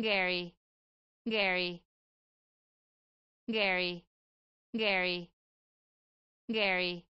Gary, Gary, Gary, Gary, Gary.